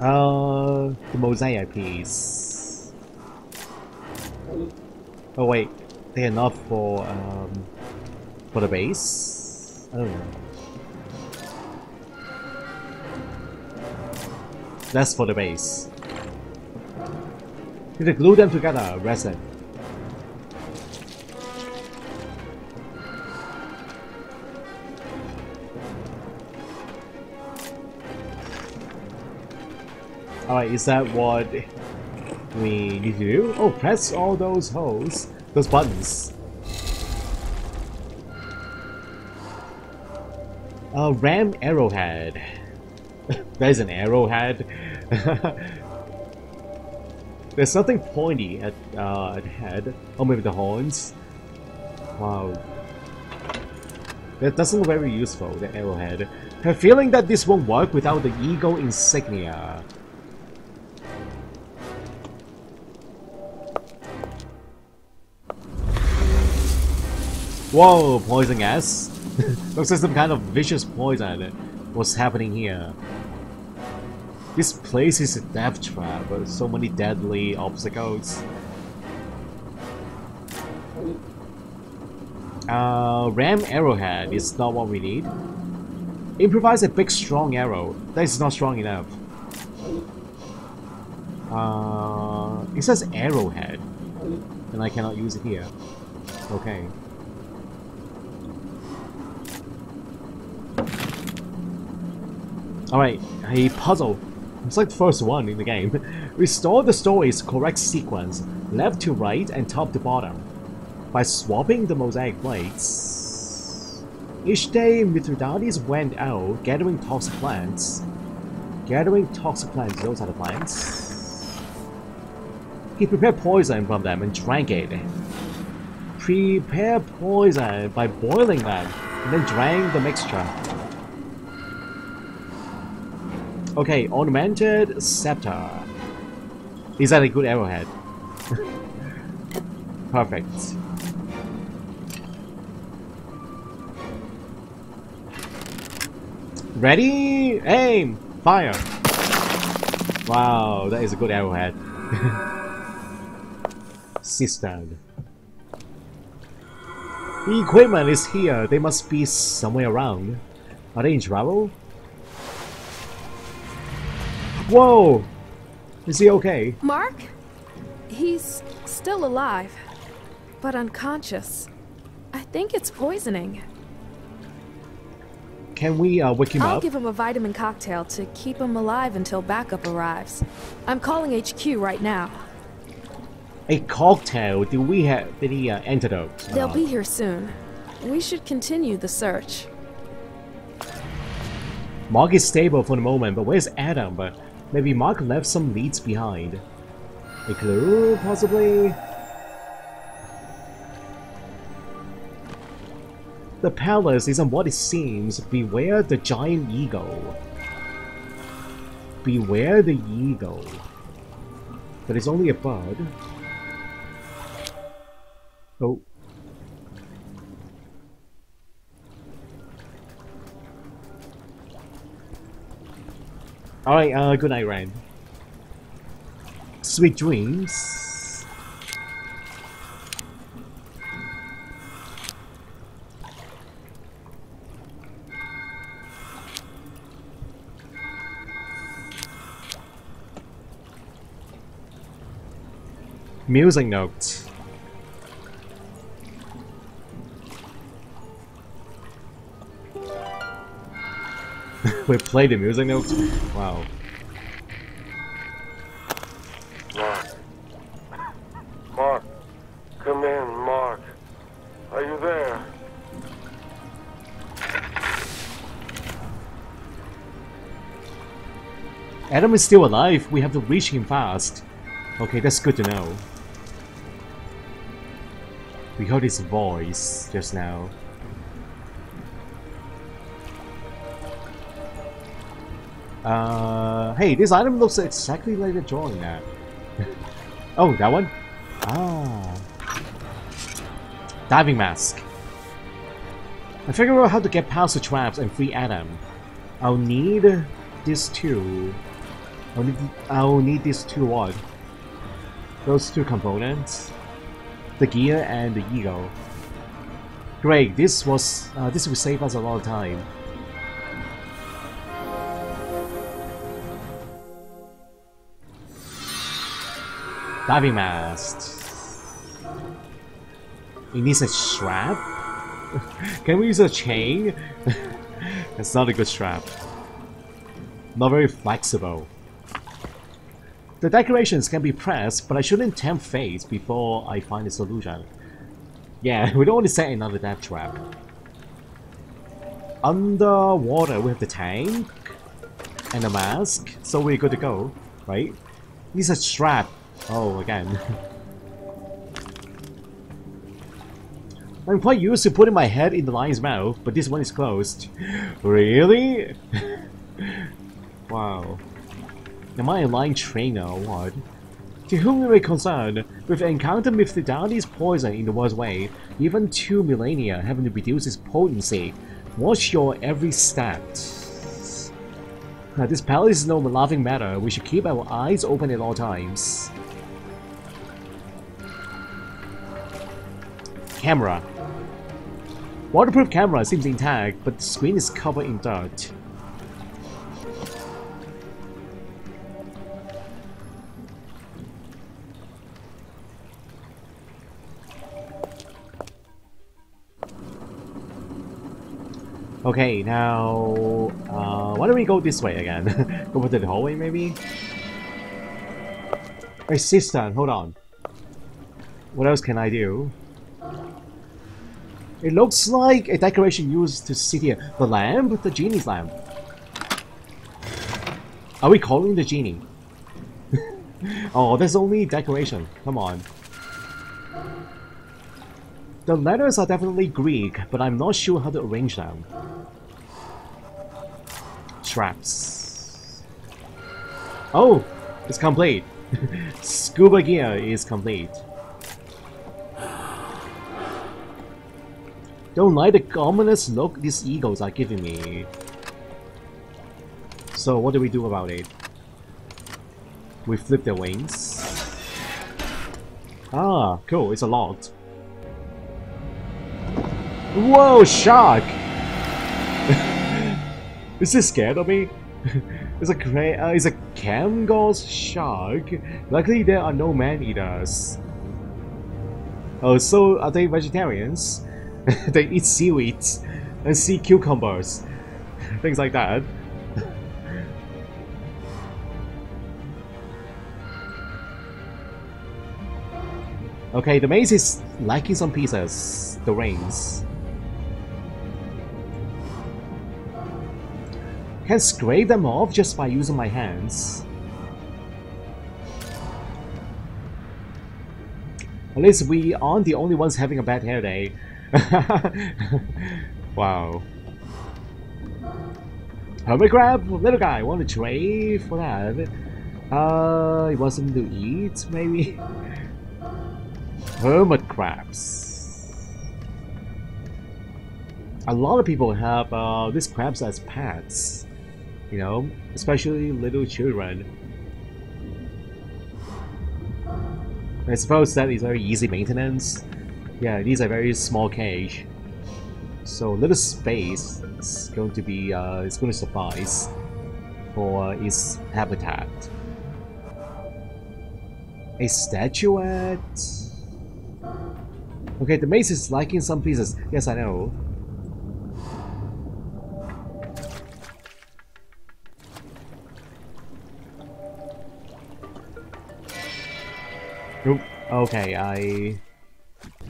Uh, the mosaic piece. Oh wait, they not for um for the base. Oh. That's for the base. You to glue them together, resin. Alright, is that what we need to do? Oh, press all those holes, those buttons. Uh, ram arrowhead. There's an arrowhead. There's something pointy at, uh, at head. Oh, maybe the horns. Wow. That doesn't look very useful, the arrowhead. Have a feeling that this won't work without the eagle insignia. Whoa, poison gas? Looks like some kind of vicious poison. What's happening here? This place is a death trap, so many deadly obstacles. Uh, ram arrowhead is not what we need. Improvise a big strong arrow. That is not strong enough. Uh, it says arrowhead, and I cannot use it here. Okay. Alright, a puzzle. It's like the first one in the game. Restore the story's correct sequence, left to right and top to bottom, by swapping the mosaic plates. Each day, Mithridates went out gathering toxic plants. Gathering toxic plants, those are the plants. He prepared poison from them and drank it. Prepare poison by boiling them, and then drank the mixture. Okay, ornamented scepter. Is that a good arrowhead? Perfect. Ready? Aim! Fire! Wow, that is a good arrowhead. Cistern. The equipment is here. They must be somewhere around. Are they in trouble? Whoa! Is he okay? Mark? He's still alive, but unconscious. I think it's poisoning. Can we uh, wake him up? I'll give him a vitamin cocktail to keep him alive until backup arrives. I'm calling HQ right now. A cocktail? Do we have any uh, antidote? They'll Uh, be here soon. We should continue the search. Mark is stable for the moment, but where's Adam? But maybe Mark left some leads behind. A clue, possibly? The palace isn't what it seems. Beware the giant eagle. Beware the eagle. But it's only a bird. Oh. Alright, uh, good night, Ryan. Sweet dreams. Music notes. We play the music notes? Wow. Mark. Mark. Come in, Mark. Are you there? Adam is still alive. We have to reach him fast. Okay, that's good to know. We heard his voice just now. Uh, hey, this item looks exactly like the drawing now. oh, that one? Ah. Diving mask. I figured out how to get past the traps and free Adam. I'll need this too. I'll need, I'll need these two what? Those two components. The gear and the ego. Great, this was uh, this will save us a lot of time. Diving mask. It needs a strap? Can we use a chain? That's not a good strap. Not very flexible. The decorations can be pressed, but I shouldn't tempt fate before I find a solution. Yeah, we don't want to set another death trap. Underwater, we have the tank and the mask, so we're good to go, right? Needs a strap. Oh, again. I'm quite used to putting my head in the lion's mouth, but this one is closed. Really? wow. Am I a lion trainer or what? To whom we may concern, we've encountered Mithridani's poison in the worst way, even two millennia having to reduce its potency. Watch your every step. Uh, this palace is no laughing matter, we should keep our eyes open at all times. Camera. Waterproof camera seems intact, but the screen is covered in dirt. Okay, now... Uh, why don't we go this way again? go to the hallway, maybe? Sister, hold on. What else can I do? It looks like a decoration used to sit here. The lamp? The genie's lamp. Are we calling the genie? oh, there's only decoration. Come on. The letters are definitely Greek, but I'm not sure how to arrange them. Traps. Oh! It's complete! Scuba gear is complete. Don't like the ominous look these eagles are giving me. So what do we do about it? We flip their wings. Ah, cool, it's a lot. Whoa, shark! Is this scared of me? it's a cra uh, it's a Camgos shark. Luckily, there are no man-eaters. Oh, so are they vegetarians? they eat seaweeds and sea cucumbers, things like that. okay, the maze is lacking some pieces. The rings. Can scrape them off just by using my hands. At least we aren't the only ones having a bad hair day. wow. Hermit crab? Little guy, want to trade for that? Uh, you want something to eat, maybe? Hermit crabs. A lot of people have uh, these crabs as pets you know, especially little children. I suppose that is very easy maintenance. Yeah, these are very small cage. So little space is going to be uh, it's going to suffice for its habitat. A statuette. Okay, the maze is lacking some pieces. Yes, I know. Oop. Okay, I...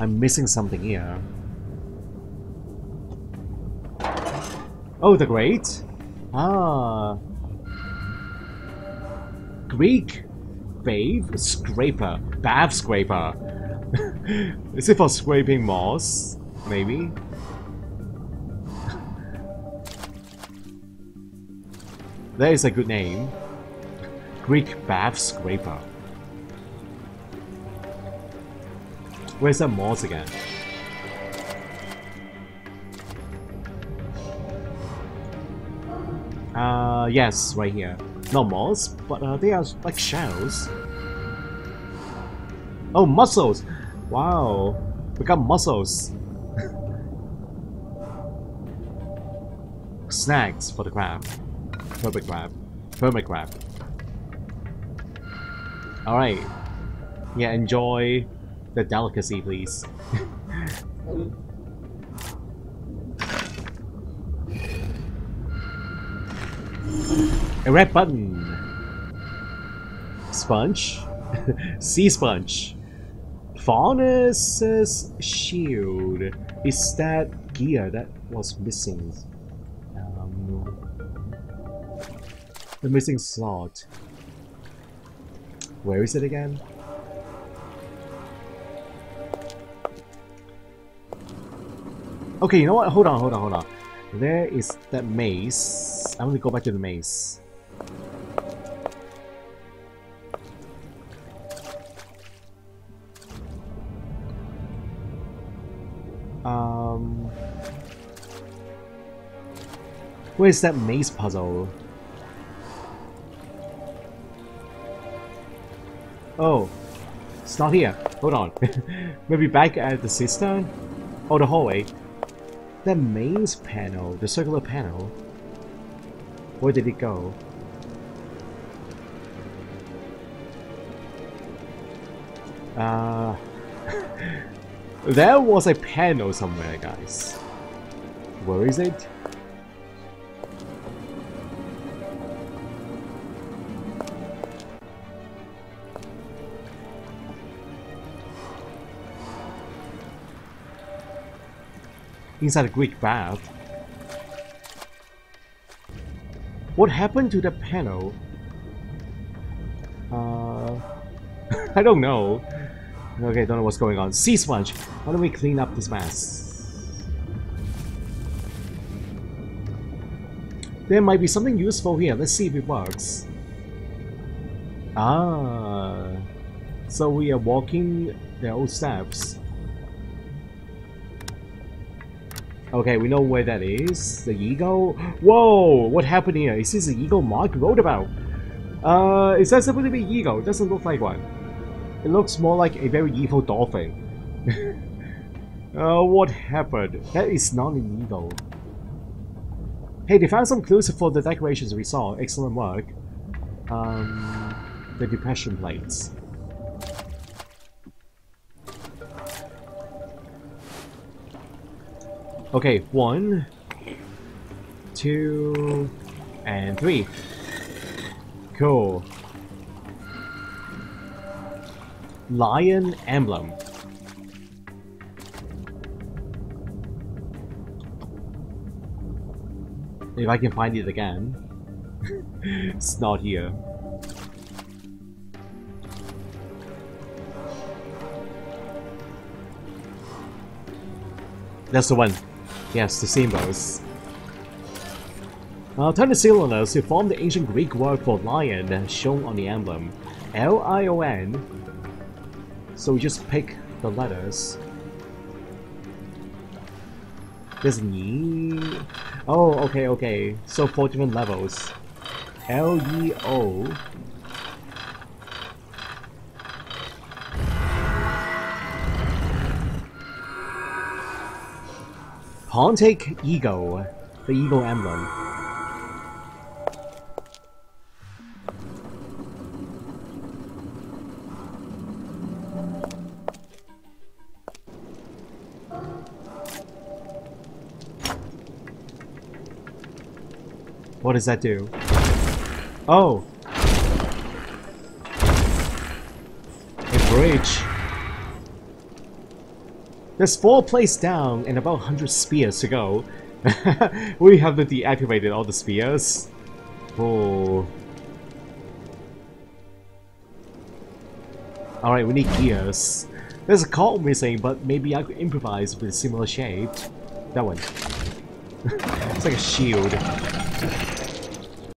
I'm missing something here. Oh, the grate? Ah. Greek Bath Scraper. Bath Scraper. Is it for scraping moss? Maybe? that is a good name. Greek Bath Scraper. Where's that moss again? Uh, yes, right here. Not moths, but uh, they are like shells. Oh, mussels! Wow, we got mussels. Snacks for the crab. Hermit crab. Hermit crab. Alright. Yeah, enjoy the delicacy, please. A red button. Sponge. sea sponge. Faunus' shield. Is that gear that was missing? Um, the missing slot. Where is it again? Okay, you know what? Hold on, hold on, hold on. There is that maze. I'm gonna go back to the maze. Um... Where's that maze puzzle? Oh, it's not here. Hold on. Maybe back at the cistern? Oh, the hallway. The maze panel, the circular panel. Where did it go? Uh, there was a panel somewhere, guys. Where is it? Inside a Greek bath. What happened to the panel? Uh, I don't know. Okay, don't know what's going on. Sea sponge. How don't we clean up this mess? There might be something useful here. Let's see if it works. Ah. So we are walking the old steps. Okay, we know where that is. The eagle? Whoa! What happened here? Is this the eagle Mark wrote about? Uh, is that supposed to be eagle? It doesn't look like one. It looks more like a very evil dolphin. uh, what happened? That is not an eagle. Hey, they found some clues for the decorations we saw. Excellent work. Um, the depression plates. Okay, one, two, and three. Cool. Lion emblem. If I can find it again. it's not here. That's the one. Yes, the symbols. Uh, turn the cylinders to form the ancient Greek word for lion shown on the emblem. L-I-O-N. So we just pick the letters. There's E. Oh, okay, okay. So four different levels. L-E-O. Pontic Eagle, the eagle emblem. What does that do? Oh! A bridge. There's four placed down and about 100 spears to go. we have to deactivate all the spears. Oh. Alright, we need gears. There's a card missing, but maybe I could improvise with a similar shape. That one. it's like a shield.